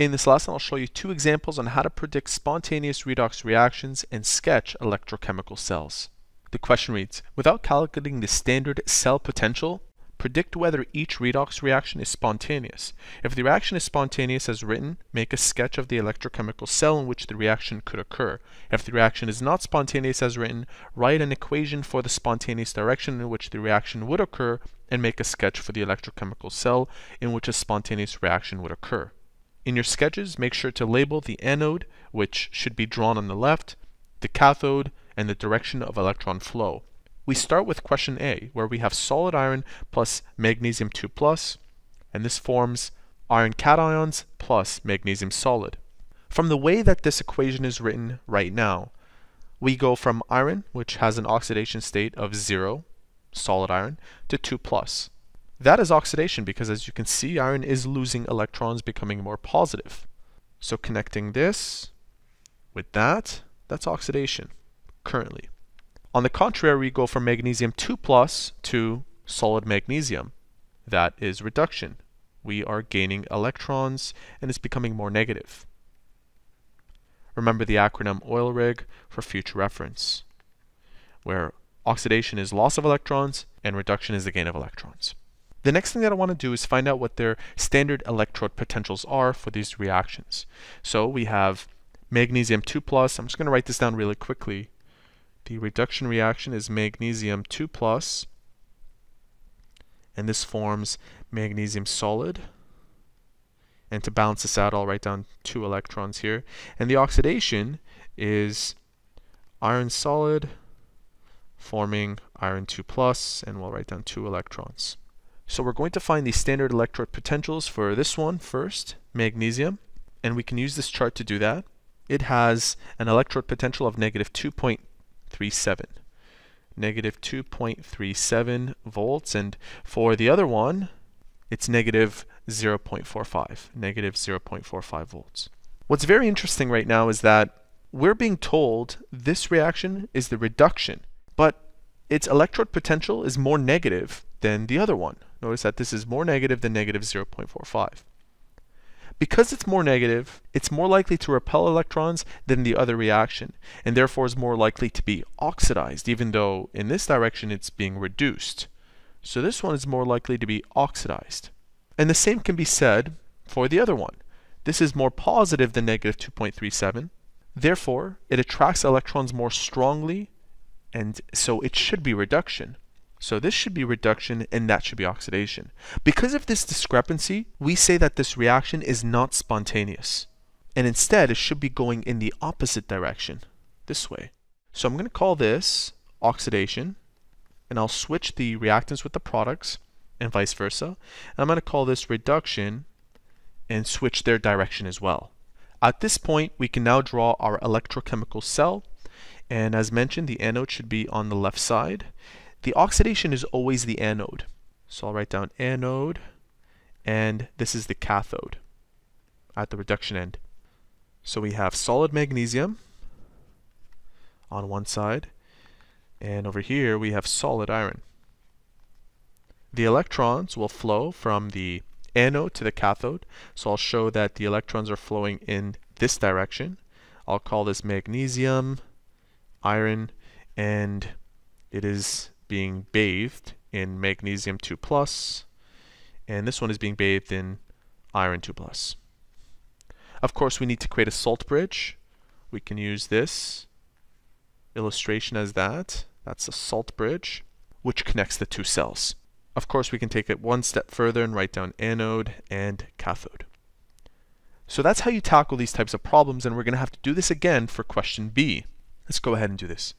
In this lesson, I'll show you two examples on how to predict spontaneous redox reactions and sketch electrochemical cells. The question reads, without calculating the standard cell potential, predict whether each redox reaction is spontaneous. If the reaction is spontaneous as written, make a sketch of the electrochemical cell in which the reaction could occur. If the reaction is not spontaneous as written, write an equation for the spontaneous direction in which the reaction would occur and make a sketch for the electrochemical cell in which a spontaneous reaction would occur. In your sketches, make sure to label the anode, which should be drawn on the left, the cathode, and the direction of electron flow. We start with question A, where we have solid iron plus magnesium 2 plus, and this forms iron cations plus magnesium solid. From the way that this equation is written right now, we go from iron, which has an oxidation state of 0, solid iron, to 2 plus. That is oxidation because as you can see, iron is losing electrons, becoming more positive. So connecting this with that, that's oxidation currently. On the contrary, we go from magnesium 2 plus to solid magnesium. That is reduction. We are gaining electrons and it's becoming more negative. Remember the acronym oil rig for future reference, where oxidation is loss of electrons and reduction is the gain of electrons. The next thing that I want to do is find out what their standard electrode potentials are for these reactions. So we have magnesium 2 plus. I'm just going to write this down really quickly. The reduction reaction is magnesium 2 plus, and this forms magnesium solid. And to balance this out, I'll write down two electrons here. And the oxidation is iron solid forming iron 2 plus, and we'll write down two electrons. So we're going to find the standard electrode potentials for this one first, magnesium, and we can use this chart to do that. It has an electrode potential of negative 2.37. Negative 2.37 volts, and for the other one, it's negative 0.45, negative 0.45 volts. What's very interesting right now is that we're being told this reaction is the reduction, but its electrode potential is more negative than the other one. Notice that this is more negative than negative 0.45. Because it's more negative, it's more likely to repel electrons than the other reaction, and therefore is more likely to be oxidized, even though in this direction it's being reduced. So this one is more likely to be oxidized. And the same can be said for the other one. This is more positive than negative 2.37. Therefore, it attracts electrons more strongly, and so it should be reduction. So this should be reduction and that should be oxidation. Because of this discrepancy, we say that this reaction is not spontaneous. And instead, it should be going in the opposite direction, this way. So I'm going to call this oxidation, and I'll switch the reactants with the products, and vice versa. And I'm going to call this reduction, and switch their direction as well. At this point, we can now draw our electrochemical cell, and as mentioned, the anode should be on the left side, the oxidation is always the anode. So I'll write down anode, and this is the cathode at the reduction end. So we have solid magnesium on one side, and over here we have solid iron. The electrons will flow from the anode to the cathode, so I'll show that the electrons are flowing in this direction. I'll call this magnesium, iron, and it is being bathed in magnesium 2 plus, and this one is being bathed in iron 2 plus. Of course, we need to create a salt bridge. We can use this illustration as that. That's a salt bridge, which connects the two cells. Of course, we can take it one step further and write down anode and cathode. So that's how you tackle these types of problems, and we're going to have to do this again for question B. Let's go ahead and do this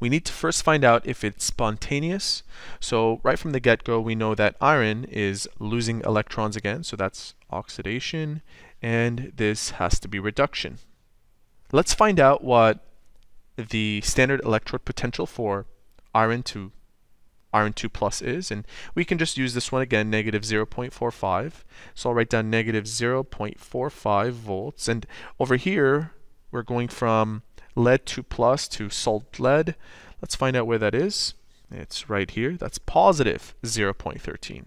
we need to first find out if it's spontaneous. So right from the get-go, we know that iron is losing electrons again, so that's oxidation, and this has to be reduction. Let's find out what the standard electrode potential for iron to iron 2 plus is, and we can just use this one again, negative 0.45. So I'll write down negative 0.45 volts, and over here, we're going from lead 2 plus to salt lead. Let's find out where that is. It's right here. That's positive 0.13.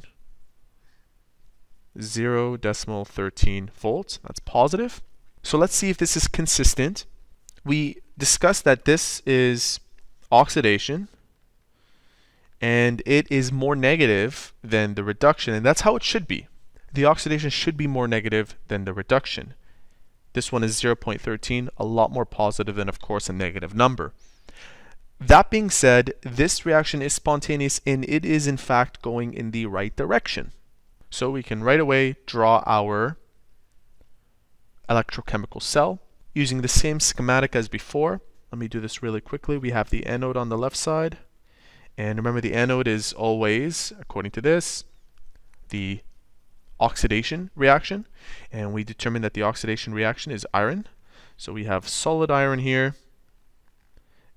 0 decimal 13 volts. That's positive. So let's see if this is consistent. We discussed that this is oxidation and it is more negative than the reduction and that's how it should be. The oxidation should be more negative than the reduction. This one is 0.13, a lot more positive than of course a negative number. That being said, this reaction is spontaneous and it is in fact going in the right direction. So we can right away draw our electrochemical cell using the same schematic as before. Let me do this really quickly. We have the anode on the left side. And remember the anode is always, according to this, the oxidation reaction. And we determine that the oxidation reaction is iron. So we have solid iron here.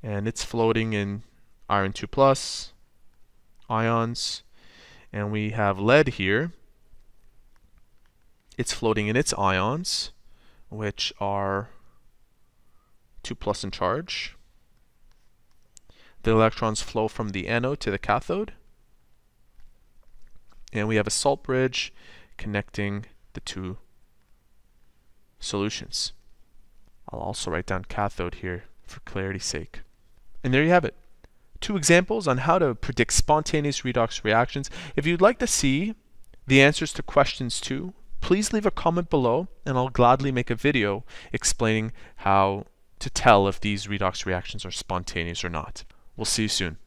And it's floating in iron 2 plus ions. And we have lead here it's floating in its ions, which are 2 plus in charge. The electrons flow from the anode to the cathode. And we have a salt bridge connecting the two solutions. I'll also write down cathode here for clarity's sake. And there you have it. Two examples on how to predict spontaneous redox reactions. If you'd like to see the answers to questions 2, please leave a comment below and I'll gladly make a video explaining how to tell if these redox reactions are spontaneous or not. We'll see you soon.